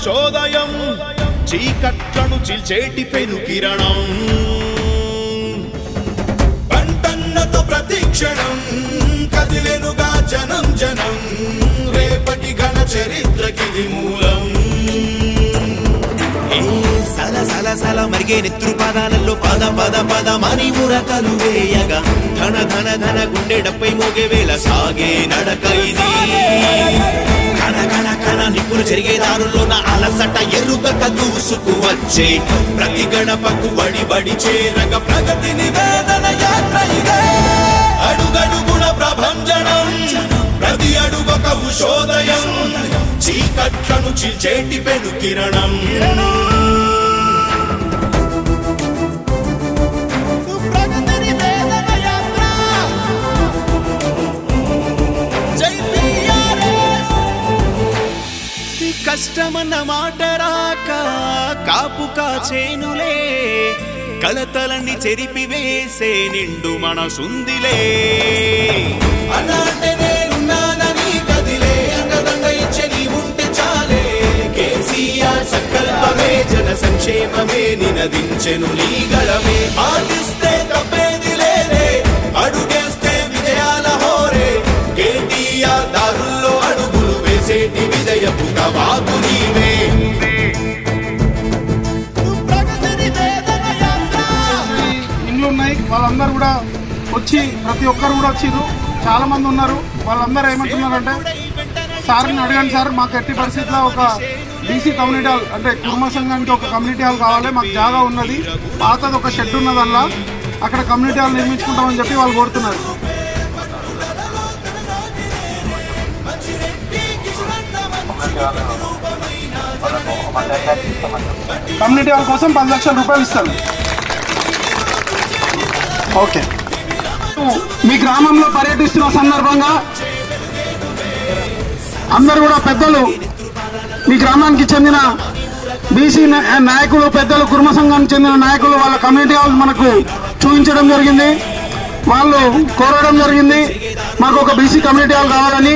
ఉషోదయం చీకట్లను చిల్చేటి పెను కిరణం. పంటన్నతో ప్రతిక్షణం కదిలెనుగా జనం జనం రేపటి ఘన చరిత్రకిది మూలం ఏ సల సల సల మరిగే నెత్తురు పాదాలలో పద పద పద మని మురకలు వేయగా ధన ధన ధన గుండెడపై మోగే వేళ సాగే నడక ఇది. కన కన కన నిప్పులు జరిగే దారుల్లోన అలసట ఎరుగక దూసుకు వచ్చే. ప్రతి గడపకు బడి బడి చేరగ ప్రగతి నివేదన యాత్ర ఇదే. అడుగడుగుణ ప్రభంజనం ప్రతి అడుగొక ఉషోదయం. చీకట్లను చిల్చేటి పెను కిరణం. కష్టమన్న మాట రాక కాపు కాచేనులే కలతలన్నీ చెరిపి వేసే నిండు మనసుందిలే. అలాంటి నేనున్నానని కదిలే అంగదండ ఇచ్చే నీ చాలే. కేసీఆర్ సంకల్పమే జన సంక్షేమమే నినదించెను నీ గళమే ఆదిస్తే తప్పేది లేదే అడుగేస్తే విజయాల హోరే. కేటీఆర్ దారుల్లో అడుగులు వేసేటి నీవే. ఇండ్లు ఉన్నాయి వాళ్ళందరూ కూడా వచ్చి ప్రతి ఒక్కరు కూడా వచ్చిర్రు. చాలా మంది ఉన్నారు. వాళ్ళందరూ ఏమంటున్నారంటే సార్ని అడగండి సార్ మాకు ఎట్టి పరిస్థితిలో ఒక బీసీ కమ్యూనిటీ హాల్ అంటే కుర్మ సంఘానికి ఒక కమ్యూనిటీ హాల్ కావాలి. మాకు జాగా ఉన్నది. పాతది ఒక షెడ్ ఉన్నదల్లా. అక్కడ కమ్యూనిటీ హాల్ నిర్మించుకుంటామని చెప్పి వాళ్ళు కోరుతున్నారు. కమ్యూనిటీ హాల్ కోసం పది లక్షల రూపాయలు ఇస్తారు ఓకే. మీ గ్రామంలో పర్యటిస్తున్న సందర్భంగా అందరు కూడా పెద్దలు మీ గ్రామానికి చెందిన బీసీ నాయకులు పెద్దలు కుర్మ సంఘానికి చెందిన నాయకులు వాళ్ళ కమ్యూనిటీ హాల్ మనకు చూపించడం జరిగింది. వాళ్ళు కోరడం జరిగింది. మాకు ఒక బీసీ కమ్యూనిటీ హాల్ కావాలని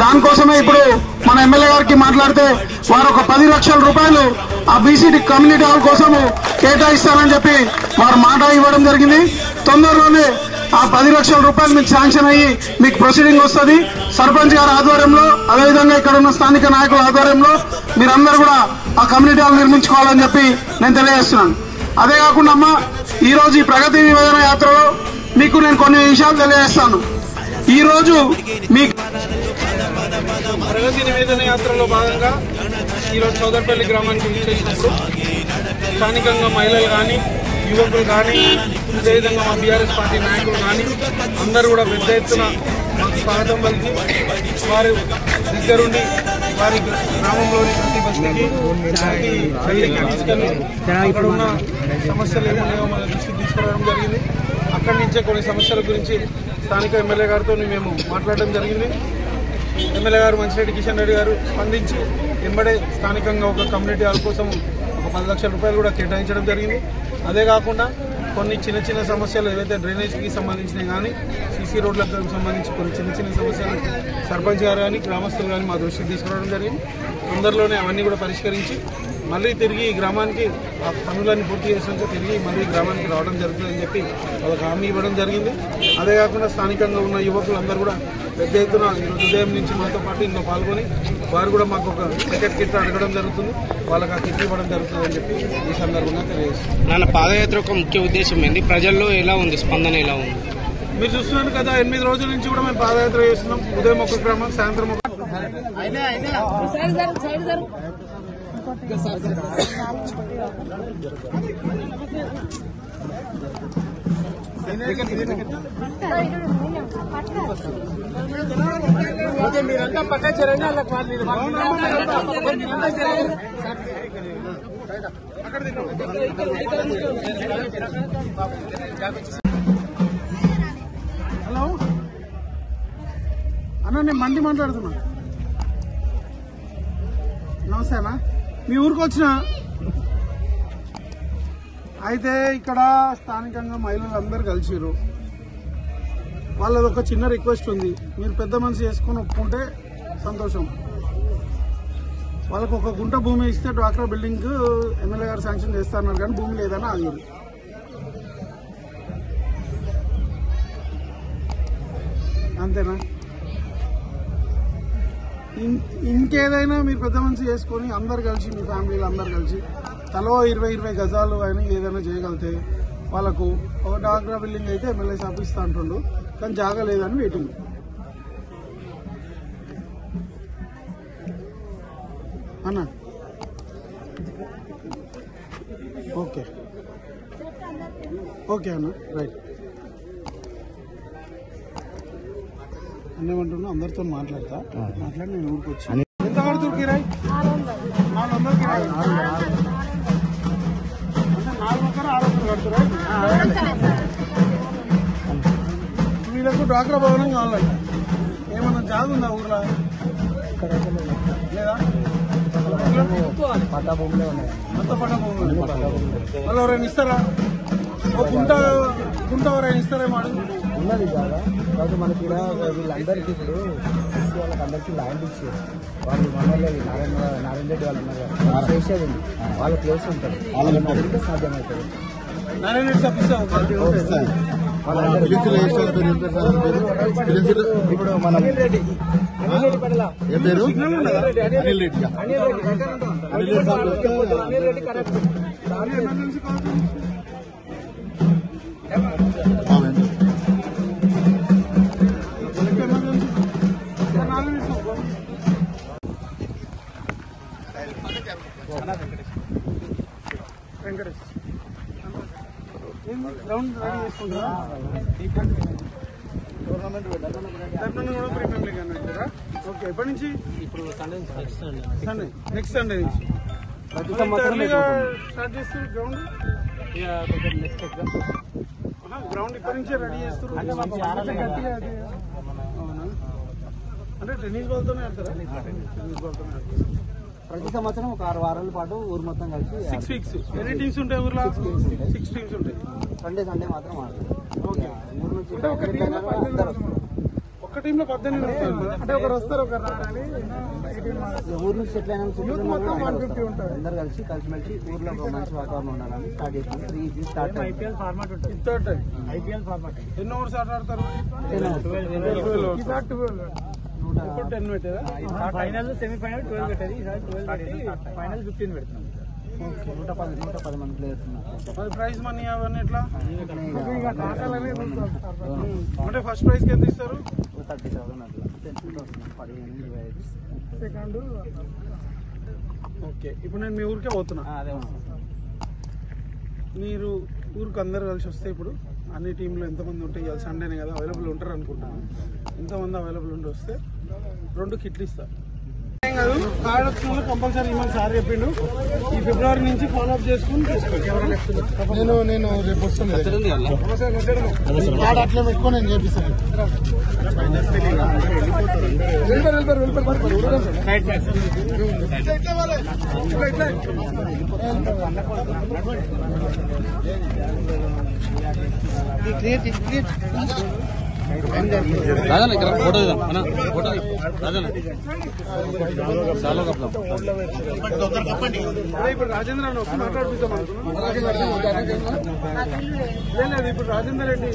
దానికోసమే ఇప్పుడు మన ఎమ్మెల్యే గారికి మాట్లాడితే వారు ఒక పది లక్షల రూపాయలు ఆ బీసీ కమ్యూనిటీ హాల్ కోసము కేటాయిస్తారని చెప్పి వారు మాట ఇవ్వడం జరిగింది. తొందరలోనే ఆ పది లక్షల రూపాయలు మీకు శాంక్షన్ అయ్యి మీకు ప్రొసీడింగ్ వస్తుంది. సర్పంచ్ గారి ఆధ్వర్యంలో అదేవిధంగా ఇక్కడ ఉన్న స్థానిక నాయకుల ఆధ్వర్యంలో మీరందరూ కూడా ఆ కమ్యూనిటీ హాల్ నిర్మించుకోవాలని చెప్పి నేను తెలియజేస్తున్నాను. అదే కాకుండా అమ్మ ఈరోజు ఈ ప్రగతి నివేదన యాత్రలో మీకు నేను కొన్ని విషయాలు తెలియజేస్తాను. ఈరోజు మీ ప్రగతి నివేదన యాత్రలో భాగంగా ఈరోజు చౌదర్పల్లి గ్రామానికి విచ్చేసినప్పుడు స్థానికంగా మహిళలు కానీ యువకులు కానీ అదేవిధంగా మా బీఆర్ఎస్ పార్టీ నాయకులు కానీ అందరూ కూడా పెద్ద ఎత్తున మాకు స్వాగతం పలికి వారి దగ్గరుండి వారి గ్రామంలోని ప్రతి బస్తీకి ప్రతి గల్లీకి తీసుకెళ్ళి అక్కడ ఉన్న సమస్యలు ఏమున్నాయో మన దృష్టికి తీసుకురావడం జరిగింది. అక్కడి నుంచే కొన్ని సమస్యల గురించి స్థానిక ఎమ్మెల్యే గారితో మేము మాట్లాడడం జరిగింది. ఎమ్మెల్యే గారు మంచిరెడ్డి కిషన్ రెడ్డి గారు స్పందించి వెంబడే స్థానికంగా ఒక కమ్యూనిటీ హాల్ కోసం ఒక పది లక్షల రూపాయలు కూడా కేటాయించడం జరిగింది. అదే కాకుండా కొన్ని చిన్న చిన్న సమస్యలు ఏవైతే డ్రైనేజ్కి సంబంధించినవి కానీ సీసీ రోడ్లకు సంబంధించి కొన్ని చిన్న చిన్న సమస్యలు సర్పంచ్ గారు కానీ గ్రామస్తులు కానీ మా దృష్టికి తీసుకురావడం జరిగింది. తొందరలోనే అవన్నీ కూడా పరిష్కరించి మళ్ళీ తిరిగి ఈ గ్రామానికి ఆ పనులన్నీ పూర్తి చేసినాక తిరిగి మళ్ళీ ఈ గ్రామానికి రావడం జరుగుతుందని చెప్పి వాళ్ళకి హామీ ఇవ్వడం జరిగింది. అదే కాకుండా స్థానికంగా ఉన్న యువకులందరూ కూడా పెద్ద ఎత్తున ఉదయం నుంచి మాతో పాటు ఇందులో పాల్గొని వారు కూడా మాకు ఒక టికెట్ కిట్ అడగడం జరుగుతుంది. వాళ్ళకి ఆ కిట్ ఇవ్వడం జరుగుతుంది అని చెప్పి ఈ సందర్భంగా తెలియజేస్తుంది నాన్న పాదయాత్ర యొక్క ముఖ్య ఉద్దేశం ఏంటి ప్రజల్లో ఎలా ఉంది? స్పందన ఎలా ఉంది? మీరు చూస్తున్నారు కదా ఎనిమిది రోజుల నుంచి కూడా మేము పాదయాత్ర చేస్తున్నాం. ఉదయం ఒక గ్రామం సాయంత్రం ఒక సైడ్ జరుగు సైడ్ జరుగు మీరంతా పక్క చేరండి. హలో. అన్న నేను మంది మాట్లాడుతున్నా. నమస్తే అన్న. మీ ఊరికి వచ్చిన అయితే ఇక్కడ స్థానికంగా మహిళలు అందరు కలిసిరు వాళ్ళది ఒక చిన్న రిక్వెస్ట్ ఉంది. మీరు పెద్ద మనిషి చేసుకొని ఒప్పుకుంటే సంతోషం. వాళ్ళకు ఒక గుంట భూమి ఇస్తే డ్వాక్రా బిల్డింగ్ ఎమ్మెల్యే గారు శాంక్షన్ చేస్తున్నారు కానీ భూమి లేదని ఆగింది అంతేనా? ఇం- ఇంకేదైనా మీరు పెద్ద మనిషి చేసుకొని అందరు కలిసి మీ ఫ్యామిలీలు అందరు కలిసి తలో ఇరవై ఇరవై గజాలు అయినా ఏదైనా చేయగలిగితే వాళ్ళకు ఒక డాక్రా బిల్డింగ్ అయితే ఎమ్మెల్యే షాప్ ఇస్తా అంటుండు కానీ జాగా లేదని వెయిటింగ్ అన్న. ఓకే. ఓకే అన్న రైట్. అన్నేమంటున్నా అందరితో మాట్లాడతా. మాట్లాడి నేను ఊరికి వచ్చి ఎంత కడుతురు కిరాయి? నాలుగు వందలు కిరాయి. వీళ్ళకు డ్వాక్రా భవనం కావాలంట. ఏమన్నా జాగ ఉందా ఊర్లో? లేదా? పట్టా భూములే. ఉన్నాయి అంత పడ్డ భూమి వాళ్ళు ఎవరైనా ఇస్తారా? ఓ గుంట గుంట ఎవరైనా ఇస్తారేమో అడుగు. ఉన్నది కదా కాబట్టి మనకి కూడా వీళ్ళందరికీ ఇప్పుడు ఎస్సీ వాళ్ళకి అందరికీ ల్యాండ్ ఇచ్చారు వాళ్ళు మనలో నారాయణ నారాయణ రెడ్డి వాళ్ళు ఉన్నారు కదా వాళ్ళు క్లోజ్ ఉంటారు వాళ్ళ వాళ్ళు సాధ్యమవుతుంది. రెడ్డి. ఇప్పుడు మనం ఏం పేరు సిగ్నల్ ఉన్నదా అనిల్ రెడ్డి దాని గ్రౌండ్ రెడీ చేసుకుంటారా? టోర్నమెంట్ కూడా పెట్టారా ఓకే ఎప్పటి నుంచి? ఇప్పుడు సండే సండే నెక్స్ట్ సండే నుంచి. ప్రతి సంవత్సరం ఎర్లీగా స్టార్ట్ చేస్తారు గ్రౌండ్ కొంచెం నెక్స్ట్ గ్రౌండ్ ఇప్పటి నుంచే రెడీ చేస్తారు అవునా? అంటే టెన్నిస్ బాల్తోనే ఆడతారా? టెన్నిస్ బాల్తోనే ఆడతారు? ప్రతి సంవత్సరం ఒక ఆరు వారాల పాటు ఊరు మొత్తం కలిసి సిక్స్ వీక్స్ ఎన్ని టీమ్స్ ఉంటాయి ఊర్లో? సిక్స్ టీమ్స్ ఉంటాయి. సండే సండే మాత్రం ఆడతారు ఓకే ఊరు నుంచి అంటే ఒక. ఒక్క టీంలో పద్దెనిమిది అంటే ఒకరు వస్తారు ఒకరు ఈ ఊరు నుంచి సెటిల్ అయిన యూత్ మొత్తం 150 ఉంటారు. అందరు కలిసి కలిసిమెలిసి ఊర్లో ఒక మంచి వాతావరణం ఉండాలని స్టార్ట్ చేస్తాం. ఇది స్టార్ట్ ఐపీఎల్ ఫార్మాట్ ఉంటుంది. ఐపీఎల్ ఫార్మాట్ ఎన్ని ఓవర్స్ ఆట ఆడతారు? ఇప్పుడు టెన్ పెట్టేదా ఫైనల్ సెమీఫైనల్ ట్వెల్వ్ పెట్టేది ఈసారి ట్వెల్వ్ పెట్టి ఫైనల్ ఫిఫ్టీన్ పెడుతున్నాం నూట పది నూట పది మంది ప్లేయర్స్ ఉన్నారు. ప్రైజ్ మనీ అవన్నీ ఎట్లా? అంటే ఫస్ట్ ప్రైజ్కి ఎంత ఇస్తారు? థర్టీ థౌసండ్ అట్లా. పదిహేను ఇరవై ఐదు. సెకండ్ ఓకే ఇప్పుడు నేను మీ ఊరికే పోతున్నా. అదే మీరు ఊరికి అందరు కలిసి వస్తే ఇప్పుడు? అన్ని టీంలో ఎంతమంది ఉంటే ఇవాళ సండేనే కదా అవైలబుల్ ఉంటారు అనుకుంటాను ఎంతమంది అవైలబుల్ ఉండి వస్తే రెండు కిట్లు ఇస్తా. కార్డ్ వచ్చిన కంపల్సరీ ఇవ్వమని సార్ చెప్పిండు. ఈ ఫిబ్రవరి నుంచి ఫాలో అప్ చేసుకుని తీసుకోండి. నేను నేను రేపు వస్తాను. కార్డు అట్లా పెట్టుకొని నేను చేపిస్తాను. వెళ్ళిపోరు వెళ్ళిపోరు రాజన్న ఇక్కడ ఫోటో దిద్దాం అన్న ఫోటో రాజన్న అదే ఇప్పుడు రాజేంద్ర అనుకున్నాం. లేదు, లేదు, ఇప్పుడు రాజేంద్ర రెడ్డి.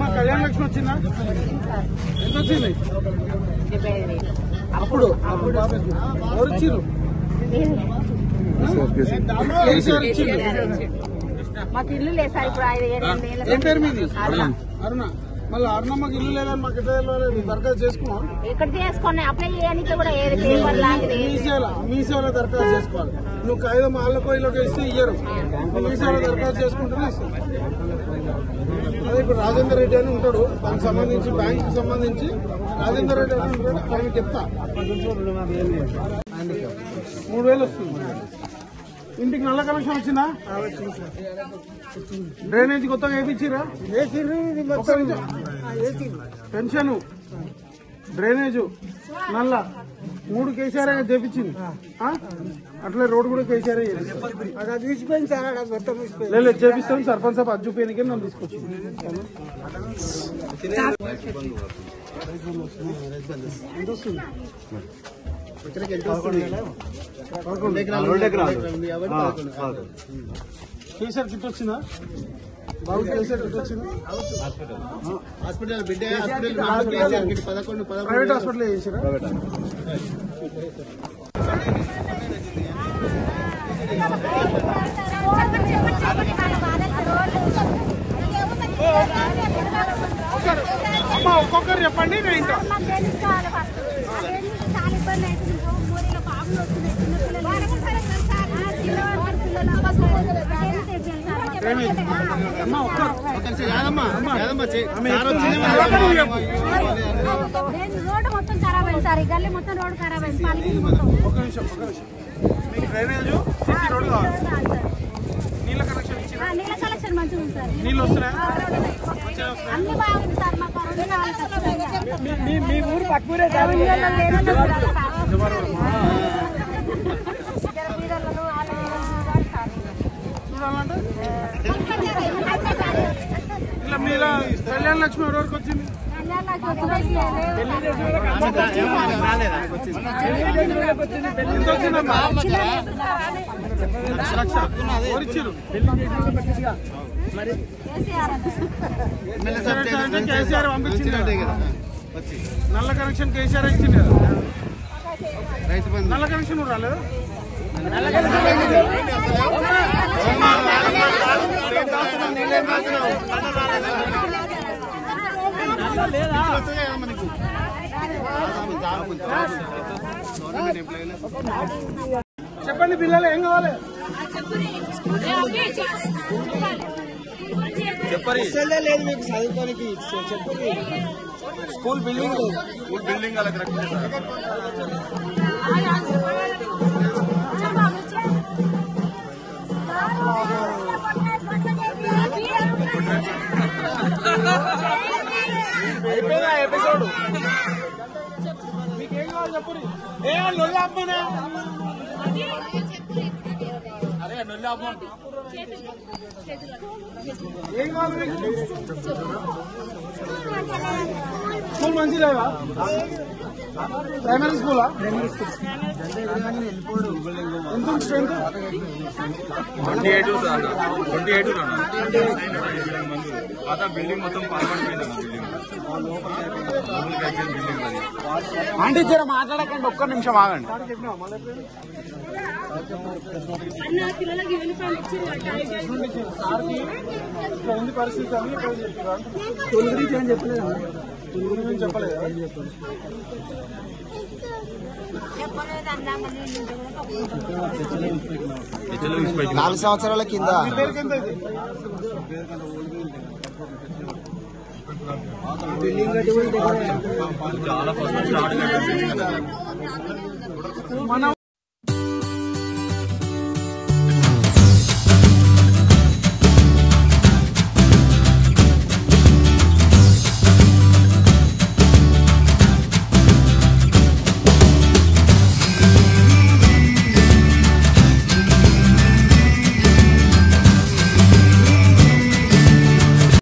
మా కళ్యాణ లక్ష్మి వచ్చిందా ఎంత వచ్చింది అప్పుడు అప్పుడు ఎవరు. మాకు ఇల్లు లేదు సార్ ఇప్పుడు మీది అరుణ. మళ్ళీ అరుణమ్మకి ఇల్లు లేదని మాకు ఎట్లా తెలియలేదు దరఖాస్తు చేసుకున్నాం ఇక్కడ చేసుకుని అప్లై చేయడానికి కూడా ఏది పేపర్ లాంటిది మీ సేవలో? మీ సేవలో దరఖాస్తు చేసుకోవాలి. నువ్వు కాగితం వాళ్ళకో ఇళ్ళకో ఇస్తే ఇయ్యరు. మీ సేవలో దరఖాస్తు చేసుకుంటేనే ఇస్తాం అదే ఇప్పుడు రాజేందర్ రెడ్డి అని ఉంటాడు. దానికి సంబంధించి బ్యాంక్ సంబంధించి రాజేందర్ రెడ్డి అని ఉంటాడు. ఆయన చెప్తా. మూడు వేలు వస్తుంది. ఇంటికి నల్ల కనెక్షన్ వచ్చిందా? డ్రైనేజ్ కొత్తగా వేయించిరా పెన్షన్ డ్రైనేజ్ నల్ల. మూడు కేసీఆర్ ఆయన చేపించింది అట్లే రోడ్ కూడా కేసీఆర్ లేదు చేపిస్తాం సర్పంచ్ సభ. అజ్జు పేరుకే నన్ను తీసుకొచ్చింది. ఎంత వస్తుంది కేసీఆర్ కిట్ వచ్చిందా? బాబు కేసీఆర్ కిట్ వచ్చిందా? హాస్పిటల్. బిడ్డ హాస్పిటల్ పదకొండు పదకొండు. ప్రైవేట్ హాస్పిటల్ చేసారా అమ్మ ఒక్కొక్కరు చెప్పండి నేను ఇంకా అమ్మ ఒక్కరు యాదమ్మ యాదమ్మ రోడ్డు మొత్తం ఖరాబ్ అయింది సార్ ఈ గల్లీ మొత్తం రోడ్డు ఖరాబ్ అయింది పాలకి మొత్తం ఒక నిమిషం ఒక నిమిషం మీకు డ్రైనేజ్ సిసి కావాలి నీళ్ళ కనెక్షన్ ఇచ్చిన నీళ్ళ కలెక్షన్ మంచిగా ఉంది సార్ నీళ్ళు వస్తున్నాయా అన్ని బాగుంది సార్ మాకు మీ ఊరు పక్కూరే సార్ ఇళ్ళల్లో లేనోళ్ళు కూడా సార్. జర బీదోళ్ళను, వాళ్ళ వీళ్ళను కూడా సార్. చూడాలంటే ఇలా మీల కళ్యాణ లక్ష్మి ఎవరెవరికి వచ్చింది? ఎంత వచ్చిందమ్మా లక్ష కేసీఆర్ కేసీఆర్ పంపించింది నల్ల కనెక్షన్ కేసీఆర్ ఇచ్చింది కదా నల్ల కనెక్షన్ రాలేదు చెప్పండి పిల్లలు ఏం కావాలి? అసలే లేదు మీకు చదువుకోనికి చెప్పండి. స్కూల్ బిల్డింగ్ లేదు. అయిపోయిందా? ఎపిసోడ్. మీకు ఏం కావాలి చెప్పండి ఏ లొల్లి అమ్మనే ఏం కావాలి మీకు స్కూల్ మంచి ప్రైమరీ స్కూలా? ఎంత strength twenty eight twenty eight building మొత్తం పాల్పడిపోయింది బిల్డింగ్. ఆంటీ జర మాట్లాడకండి ఒక్క నిమిషం ఆగండి. పరిస్థితి అని చెప్పలేదు చెప్పలేదు నాలుగు సంవత్సరాల కింద. చాలా ఫస్ట్ స్టార్ట్ మన